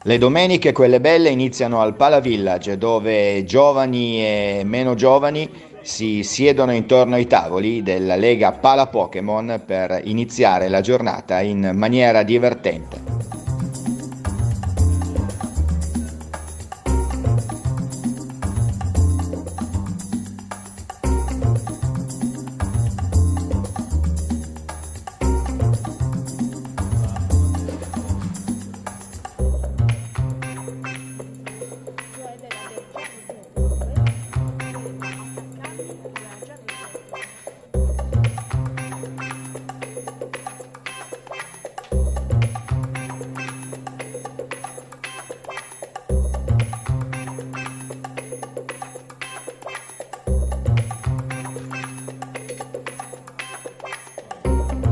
Le domeniche, quelle belle, iniziano al Pala Village, dove giovani e meno giovani si siedono intorno ai tavoli della Lega Pala Pokémon per iniziare la giornata in maniera divertente. Bye.